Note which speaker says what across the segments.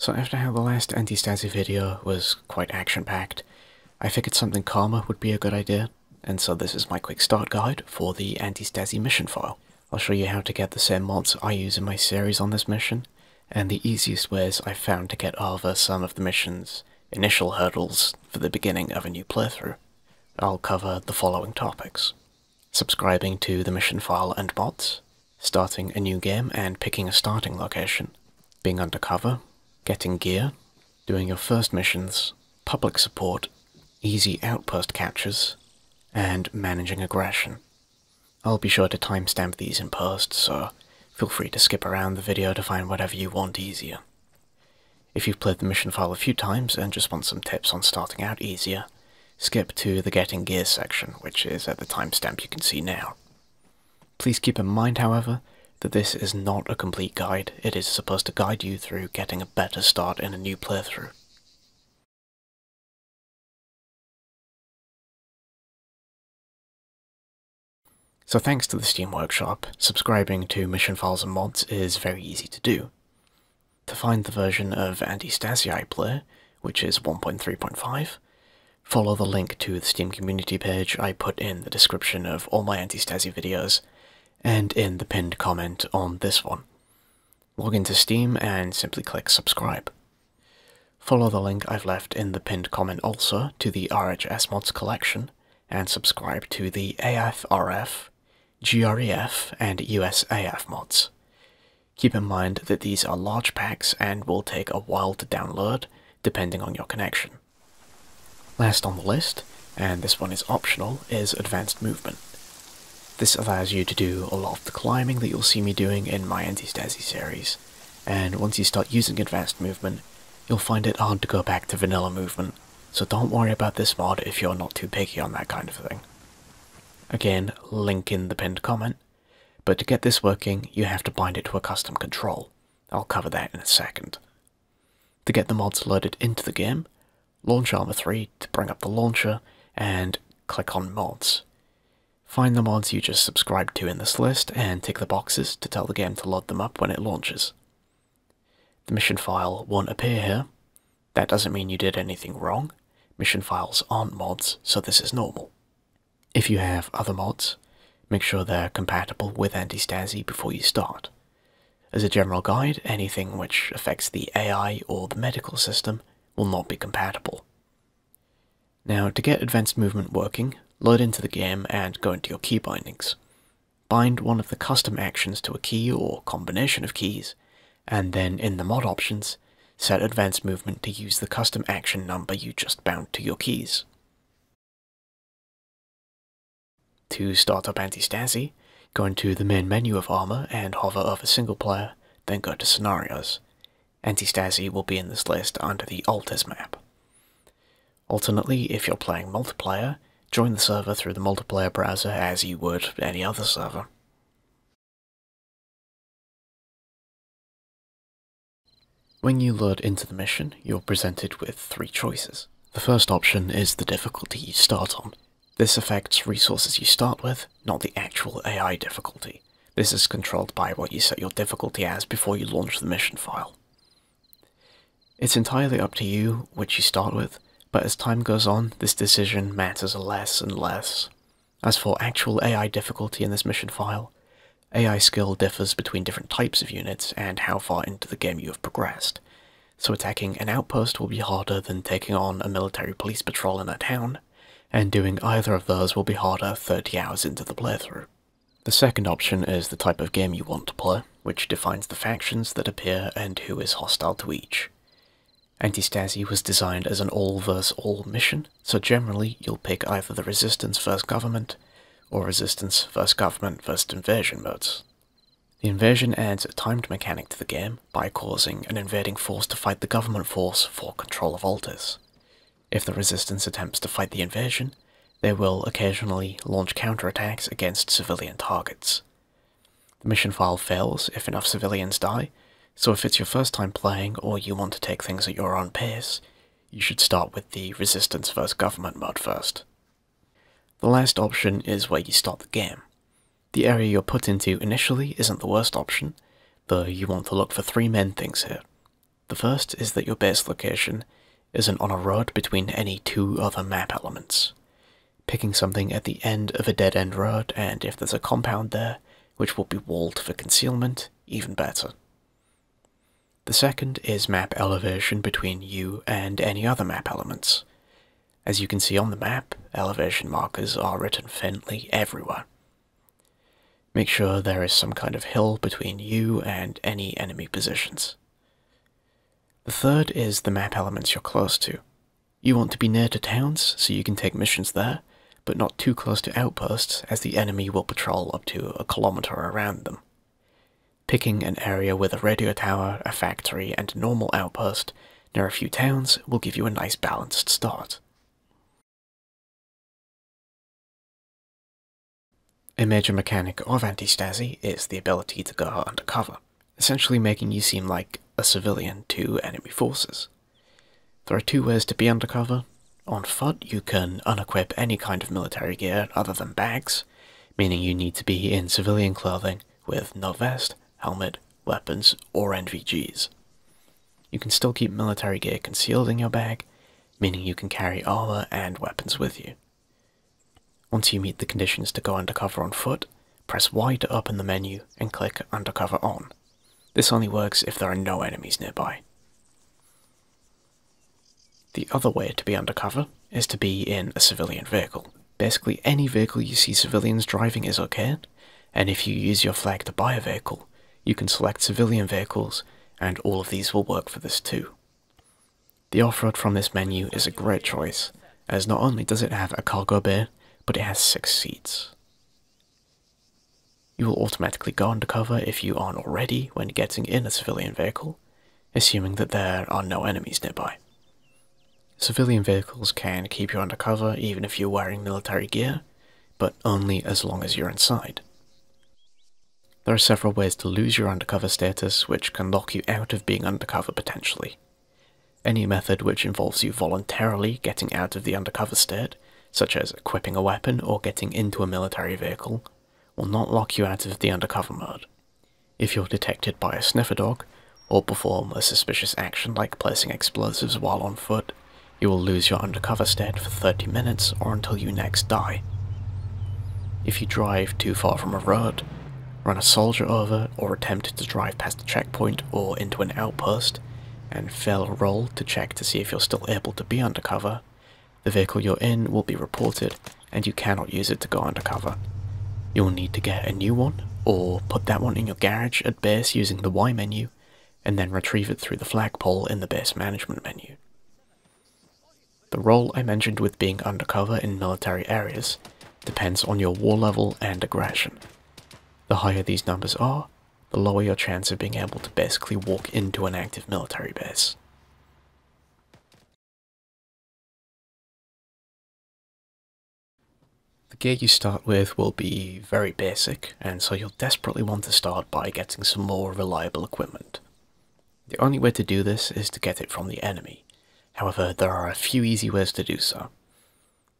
Speaker 1: So after how the last Antistasi video was quite action-packed, I figured something calmer would be a good idea, and so this is my quick start guide for the Antistasi mission file. I'll show you how to get the same mods I use in my series on this mission, and the easiest ways I've found to get over some of the mission's initial hurdles for the beginning of a new playthrough. I'll cover the following topics. Subscribing to the mission file and mods, starting a new game and picking a starting location, being undercover, getting gear, doing your first missions, public support, easy outpost captures, and managing aggression. I'll be sure to timestamp these in post, so feel free to skip around the video to find whatever you want easier. If you've played the mission file a few times and just want some tips on starting out easier, skip to the Getting Gear section, which is at the timestamp you can see now. Please keep in mind, however, that this is not a complete guide, it is supposed to guide you through getting a better start in a new playthrough. So thanks to the Steam Workshop, subscribing to Mission Files and Mods is very easy to do. To find the version of Antistasi I play, which is 1.3.5, follow the link to the Steam community page I put in the description of all my Antistasi videos, and in the pinned comment on this one. Log into Steam and simply click subscribe. Follow the link I've left in the pinned comment also to the RHS mods collection, and subscribe to the AFRF, GREF, and USAF mods. Keep in mind that these are large packs and will take a while to download, depending on your connection. Last on the list, and this one is optional, is Advanced Movement. This allows you to do a lot of the climbing that you'll see me doing in my Antistasi series, and once you start using Advanced Movement, you'll find it hard to go back to vanilla movement, so don't worry about this mod if you're not too picky on that kind of thing. Again, link in the pinned comment, but to get this working, you have to bind it to a custom control. I'll cover that in a second. To get the mods loaded into the game, launch Arma 3 to bring up the launcher, and click on Mods. Find the mods you just subscribed to in this list and tick the boxes to tell the game to load them up when it launches. The mission file won't appear here. That doesn't mean you did anything wrong. Mission files aren't mods, so this is normal. If you have other mods, make sure they're compatible with Antistasi before you start. As a general guide, anything which affects the AI or the medical system will not be compatible. Now, to get advanced movement working, load into the game and go into your key bindings. Bind one of the custom actions to a key or combination of keys, and then in the mod options, set advanced movement to use the custom action number you just bound to your keys. To start up Antistasi, go into the main menu of Arma and hover over single player, then go to scenarios. Antistasi will be in this list under the Altis map. Alternately, if you're playing multiplayer, Join the server through the multiplayer browser as you would any other server. When you load into the mission, you're presented with three choices. The first option is the difficulty you start on. This affects resources you start with, not the actual AI difficulty. This is controlled by what you set your difficulty as before you launch the mission file. It's entirely up to you which you start with, but as time goes on, this decision matters less and less. As for actual AI difficulty in this mission file, AI skill differs between different types of units and how far into the game you have progressed, so attacking an outpost will be harder than taking on a military police patrol in a town, and doing either of those will be harder 30 hours into the playthrough. The second option is the type of game you want to play, which defines the factions that appear and who is hostile to each. Antistasi was designed as an all-versus-all mission, so generally you'll pick either the Resistance vs Government, or Resistance vs Government vs Invasion modes. The invasion adds a timed mechanic to the game by causing an invading force to fight the government force for control of Altis. If the Resistance attempts to fight the invasion, they will occasionally launch counterattacks against civilian targets. The mission file fails if enough civilians die, so if it's your first time playing or you want to take things at your own pace, you should start with the Resistance vs Government mode first. The last option is where you start the game. The area you're put into initially isn't the worst option, though you want to look for three main things here. The first is that your base location isn't on a road between any two other map elements. Picking something at the end of a dead end road, and if there's a compound there, which will be walled for concealment, even better. The second is map elevation between you and any other map elements. As you can see on the map, elevation markers are written faintly everywhere. Make sure there is some kind of hill between you and any enemy positions. The third is the map elements you're close to. You want to be near to towns so you can take missions there, but not too close to outposts as the enemy will patrol up to a kilometer around them. Picking an area with a radio tower, a factory, and a normal outpost near a few towns will give you a nice balanced start. A major mechanic of Antistasi is the ability to go undercover, essentially making you seem like a civilian to enemy forces. There are two ways to be undercover. On foot, you can unequip any kind of military gear other than bags, meaning you need to be in civilian clothing with no vest, helmet, weapons, or NVGs. You can still keep military gear concealed in your bag, meaning you can carry armor and weapons with you. Once you meet the conditions to go undercover on foot, press Y to open the menu and click Undercover On. This only works if there are no enemies nearby. The other way to be undercover is to be in a civilian vehicle. Basically, any vehicle you see civilians driving is okay, and if you use your flag to buy a vehicle, you can select civilian vehicles, and all of these will work for this too. The off-road from this menu is a great choice, as not only does it have a cargo bay, but it has six seats. You will automatically go undercover if you aren't already when getting in a civilian vehicle, assuming that there are no enemies nearby. Civilian vehicles can keep you undercover even if you're wearing military gear, but only as long as you're inside. There are several ways to lose your undercover status which can lock you out of being undercover potentially. Any method which involves you voluntarily getting out of the undercover state, such as equipping a weapon or getting into a military vehicle, will not lock you out of the undercover mode. If you're detected by a sniffer dog, or perform a suspicious action like placing explosives while on foot, you will lose your undercover state for 30 minutes or until you next die. If you drive too far from a road, run a soldier over, or attempt to drive past a checkpoint or into an outpost, and fail a roll to check to see if you're still able to be undercover, the vehicle you're in will be reported and you cannot use it to go undercover. You'll need to get a new one, or put that one in your garage at base using the Y menu, and then retrieve it through the flagpole in the base management menu. The roll I mentioned with being undercover in military areas depends on your war level and aggression. The higher these numbers are, the lower your chance of being able to basically walk into an active military base. The gear you start with will be very basic, and so you'll desperately want to start by getting some more reliable equipment. The only way to do this is to get it from the enemy, however there are a few easy ways to do so.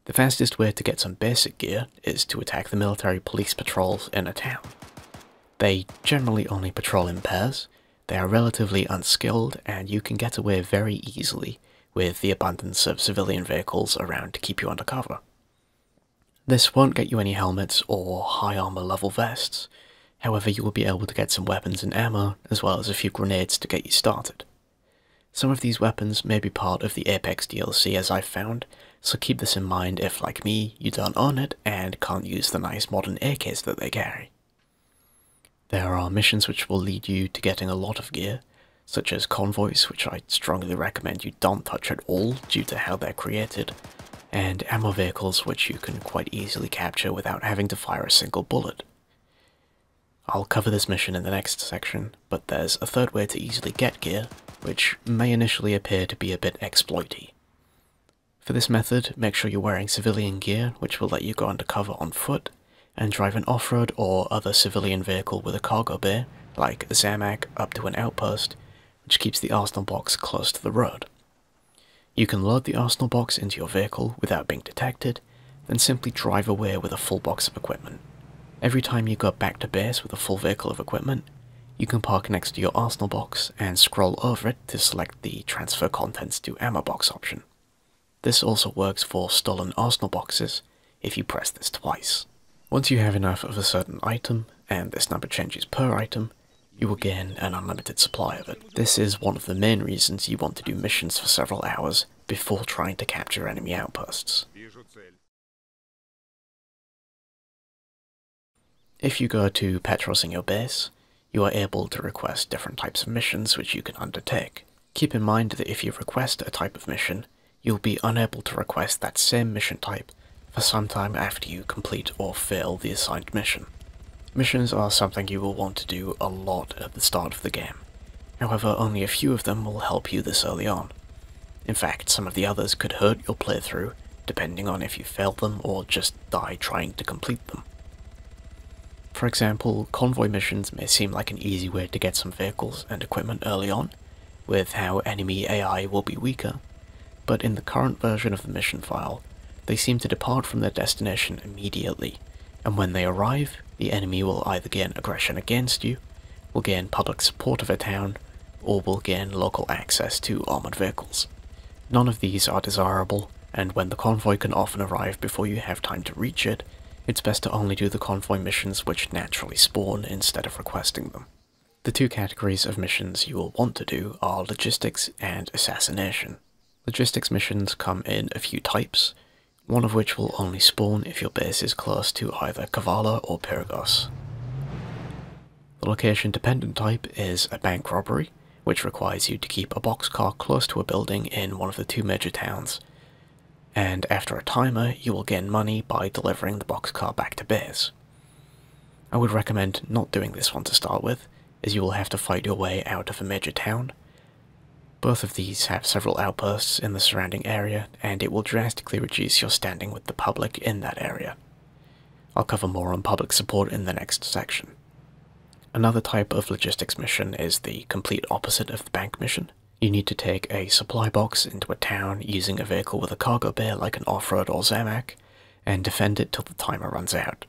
Speaker 1: The fastest way to get some basic gear is to attack the military police patrols in a town. They generally only patrol in pairs, they are relatively unskilled, and you can get away very easily with the abundance of civilian vehicles around to keep you undercover. This won't get you any helmets or high armor level vests, however you will be able to get some weapons and ammo, as well as a few grenades to get you started. Some of these weapons may be part of the Apex DLC as I've found, so keep this in mind if, like me, you don't own it and can't use the nice modern AKs that they carry. There are missions which will lead you to getting a lot of gear, such as convoys, which I strongly recommend you don't touch at all due to how they're created, and ammo vehicles which you can quite easily capture without having to fire a single bullet. I'll cover this mission in the next section, but there's a third way to easily get gear, which may initially appear to be a bit exploity. For this method, make sure you're wearing civilian gear, which will let you go undercover on foot, and drive an off-road or other civilian vehicle with a cargo bay, like a Zamak, up to an outpost, which keeps the arsenal box close to the road. You can load the arsenal box into your vehicle without being detected, then simply drive away with a full box of equipment. Every time you go back to base with a full vehicle of equipment, you can park next to your arsenal box and scroll over it to select the transfer contents to ammo box option. This also works for stolen arsenal boxes if you press this twice. Once you have enough of a certain item, and this number changes per item, you will gain an unlimited supply of it. This is one of the main reasons you want to do missions for several hours before trying to capture enemy outposts. If you go to Petros in your base, you are able to request different types of missions which you can undertake. Keep in mind that if you request a type of mission, you'll be unable to request that same mission type for some time after you complete or fail the assigned mission. Missions are something you will want to do a lot at the start of the game, however only a few of them will help you this early on. In fact, some of the others could hurt your playthrough, depending on if you fail them or just die trying to complete them. For example, convoy missions may seem like an easy way to get some vehicles and equipment early on, with how enemy AI will be weaker, but in the current version of the mission file, they seem to depart from their destination immediately, and when they arrive, the enemy will either gain aggression against you, will gain public support of a town, or will gain local access to armored vehicles. None of these are desirable, and when the convoy can often arrive before you have time to reach it, it's best to only do the convoy missions which naturally spawn instead of requesting them. The two categories of missions you will want to do are logistics and assassination. Logistics missions come in a few types, one of which will only spawn if your base is close to either Kavala or Pyrgos. The location dependent type is a bank robbery, which requires you to keep a boxcar close to a building in one of the two major towns and after a timer you will gain money by delivering the boxcar back to base. I would recommend not doing this one to start with, as you will have to fight your way out of a major town. Both of these have several outposts in the surrounding area, and it will drastically reduce your standing with the public in that area. I'll cover more on public support in the next section. Another type of logistics mission is the complete opposite of the bank mission. You need to take a supply box into a town using a vehicle with a cargo bay like an off-road or Zamak, and defend it till the timer runs out.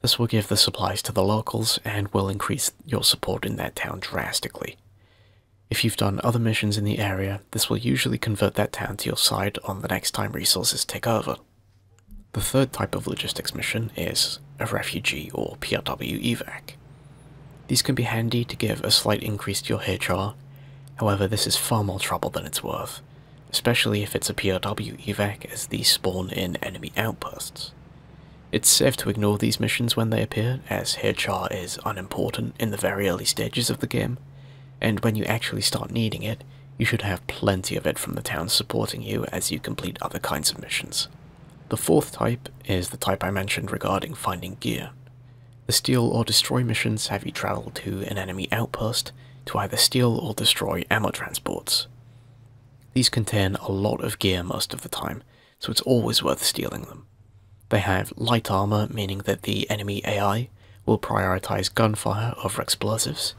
Speaker 1: This will give the supplies to the locals and will increase your support in that town drastically. If you've done other missions in the area, this will usually convert that town to your side on the next time resources take over. The third type of logistics mission is a refugee or PRW evac. These can be handy to give a slight increase to your HR However, this is far more trouble than it's worth, especially if it's a PRW evac as these spawn in enemy outposts. It's safe to ignore these missions when they appear, as HR is unimportant in the very early stages of the game, and when you actually start needing it, you should have plenty of it from the town supporting you as you complete other kinds of missions. The fourth type is the type I mentioned regarding finding gear. The steal or destroy missions have you travel to an enemy outpost to either steal or destroy ammo transports. These contain a lot of gear most of the time, so it's always worth stealing them. They have light armor, meaning that the enemy AI will prioritize gunfire over explosives,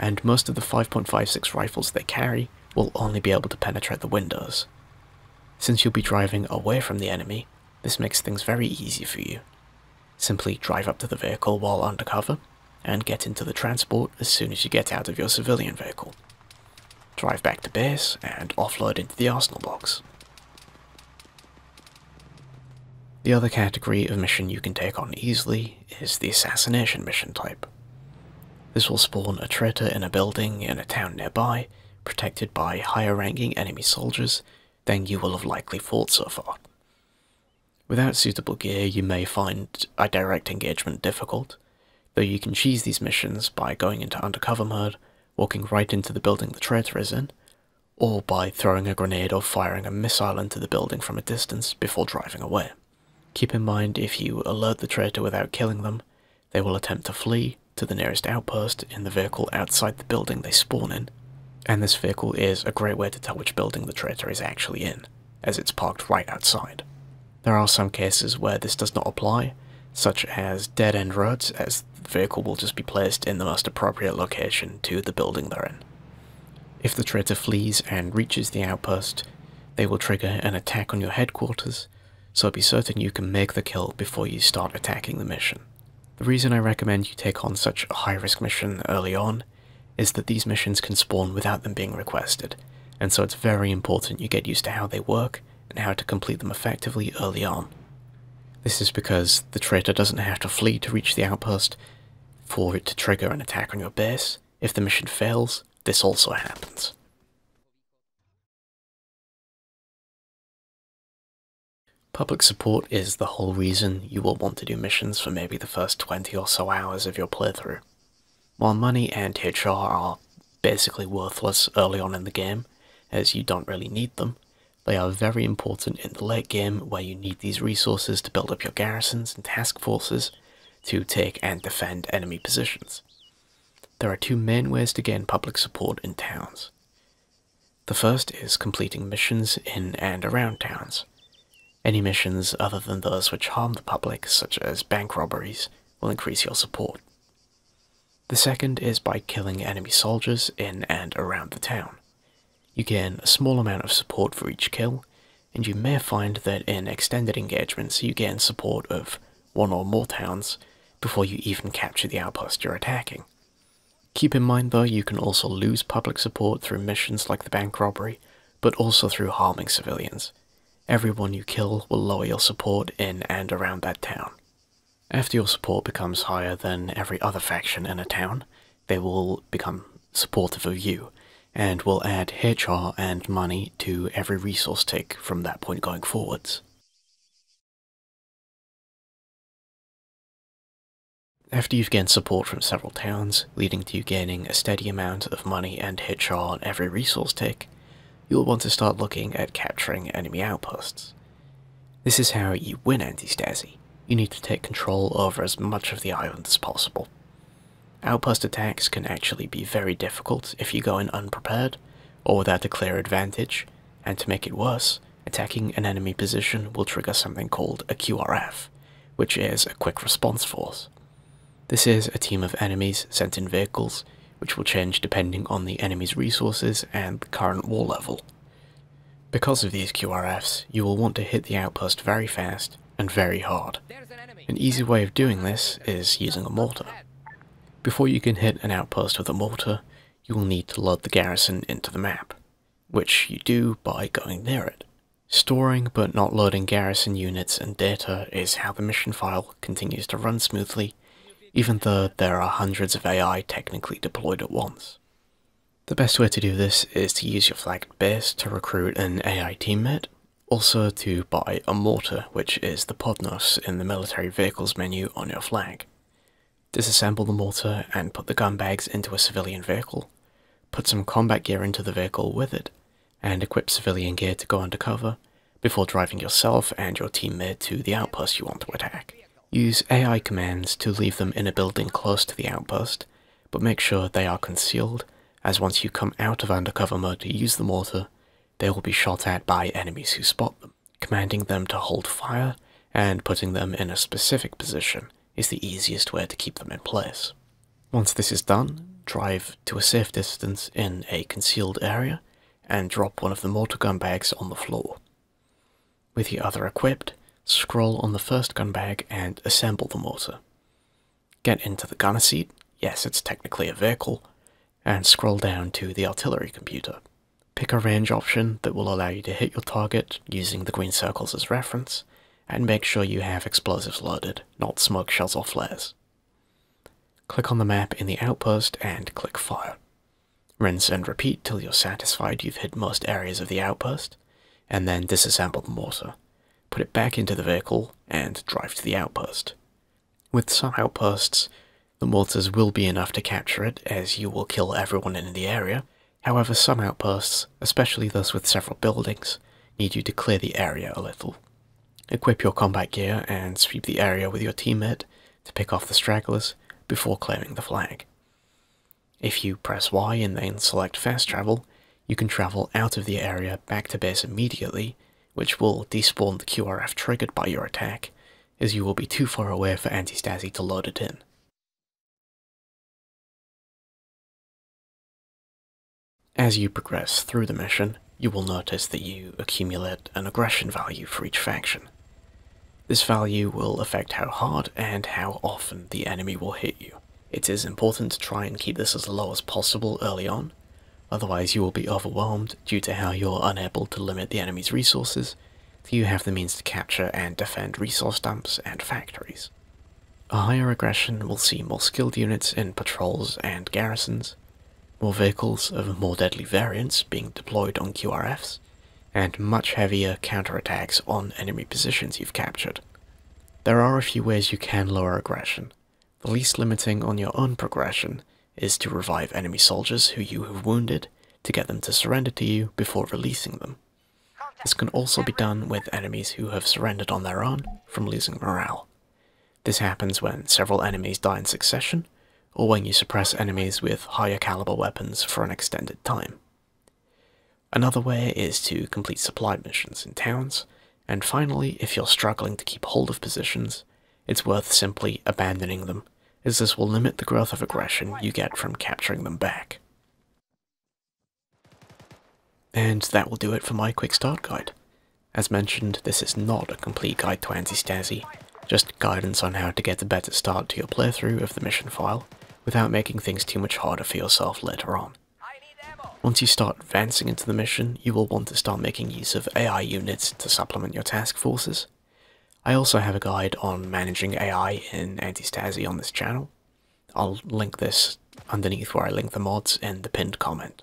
Speaker 1: and most of the 5.56 rifles they carry will only be able to penetrate the windows. Since you'll be driving away from the enemy, this makes things very easy for you. Simply drive up to the vehicle while undercover, and get into the transport as soon as you get out of your civilian vehicle. Drive back to base and offload into the arsenal box. The other category of mission you can take on easily is the assassination mission type. This will spawn a traitor in a building in a town nearby, protected by higher ranking enemy soldiers than you will have likely fought so far. Without suitable gear, you may find a direct engagement difficult, though you can cheese these missions by going into undercover mode, walking right into the building the traitor is in, or by throwing a grenade or firing a missile into the building from a distance before driving away. Keep in mind if you alert the traitor without killing them, they will attempt to flee to the nearest outpost in the vehicle outside the building they spawn in, and this vehicle is a great way to tell which building the traitor is actually in, as it's parked right outside. There are some cases where this does not apply, such as dead-end roads, as the vehicle will just be placed in the most appropriate location to the building they're in. If the traitor flees and reaches the outpost, they will trigger an attack on your headquarters, so be certain you can make the kill before you start attacking the mission. The reason I recommend you take on such a high-risk mission early on is that these missions can spawn without them being requested, and so it's very important you get used to how they work and how to complete them effectively early on. This is because the traitor doesn't have to flee to reach the outpost for it to trigger an attack on your base. If the mission fails, this also happens. Public support is the whole reason you will want to do missions for maybe the first 20 or so hours of your playthrough. While money and HR are basically worthless early on in the game, as you don't really need them, they are very important in the late game where you need these resources to build up your garrisons and task forces to take and defend enemy positions. There are two main ways to gain public support in towns. The first is completing missions in and around towns. Any missions other than those which harm the public, such as bank robberies, will increase your support. The second is by killing enemy soldiers in and around the town. You gain a small amount of support for each kill, and you may find that in extended engagements you gain support of one or more towns before you even capture the outpost you're attacking. Keep in mind though, you can also lose public support through missions like the bank robbery, but also through harming civilians. Everyone you kill will lower your support in and around that town. After your support becomes higher than every other faction in a town, they will become supportive of you, and will add HR and money to every resource tick from that point going forwards. After you've gained support from several towns, leading to you gaining a steady amount of money and HR on every resource tick, you'll want to start looking at capturing enemy outposts. This is how you win Antistasi you need to take control over as much of the island as possible. Outpost attacks can actually be very difficult if you go in unprepared, or without a clear advantage, and to make it worse, attacking an enemy position will trigger something called a QRF, which is a Quick Response Force. This is a team of enemies sent in vehicles, which will change depending on the enemy's resources and the current war level. Because of these QRFs, you will want to hit the outpost very fast and very hard. An easy way of doing this is using a mortar. Before you can hit an outpost with a mortar, you will need to load the garrison into the map, which you do by going near it. Storing but not loading garrison units and data is how the mission file continues to run smoothly, even though there are hundreds of AI technically deployed at once. The best way to do this is to use your flagged base to recruit an AI teammate also to buy a mortar, which is the podnos in the military vehicles menu on your flag. Disassemble the mortar and put the gun bags into a civilian vehicle. Put some combat gear into the vehicle with it, and equip civilian gear to go undercover, before driving yourself and your teammate to the outpost you want to attack. Use AI commands to leave them in a building close to the outpost, but make sure they are concealed, as once you come out of undercover mode to use the mortar, they will be shot at by enemies who spot them. Commanding them to hold fire and putting them in a specific position is the easiest way to keep them in place. Once this is done, drive to a safe distance in a concealed area and drop one of the mortar gun bags on the floor. With the other equipped, scroll on the first gun bag and assemble the mortar. Get into the gunner seat, yes it's technically a vehicle, and scroll down to the artillery computer. Pick a range option that will allow you to hit your target using the green circles as reference, and make sure you have explosives loaded, not smoke shells or flares. Click on the map in the outpost and click fire. Rinse and repeat till you're satisfied you've hit most areas of the outpost, and then disassemble the mortar. Put it back into the vehicle and drive to the outpost. With some outposts, the mortars will be enough to capture it as you will kill everyone in the area, However, some outposts, especially those with several buildings, need you to clear the area a little. Equip your combat gear and sweep the area with your teammate to pick off the stragglers before claiming the flag. If you press Y and then select fast travel, you can travel out of the area back to base immediately, which will despawn the QRF triggered by your attack, as you will be too far away for Antistasi to load it in. As you progress through the mission, you will notice that you accumulate an aggression value for each faction. This value will affect how hard and how often the enemy will hit you. It is important to try and keep this as low as possible early on, otherwise you will be overwhelmed due to how you're unable to limit the enemy's resources till you have the means to capture and defend resource dumps and factories. A higher aggression will see more skilled units in patrols and garrisons, more vehicles of more deadly variants being deployed on QRFs, and much heavier counterattacks on enemy positions you've captured. There are a few ways you can lower aggression. The least limiting on your own progression is to revive enemy soldiers who you have wounded to get them to surrender to you before releasing them. This can also be done with enemies who have surrendered on their own from losing morale. This happens when several enemies die in succession, or when you suppress enemies with higher caliber weapons for an extended time. Another way is to complete supply missions in towns, and finally, if you're struggling to keep hold of positions, it's worth simply abandoning them, as this will limit the growth of aggression you get from capturing them back. And that will do it for my quick start guide. As mentioned, this is not a complete guide to Antistasi, just guidance on how to get a better start to your playthrough of the mission file, without making things too much harder for yourself later on. Once you start advancing into the mission, you will want to start making use of AI units to supplement your task forces. I also have a guide on managing AI in Antistasi on this channel. I'll link this underneath where I link the mods in the pinned comment.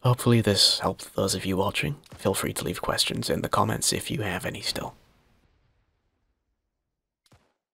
Speaker 1: Hopefully this helped those of you watching. Feel free to leave questions in the comments if you have any still.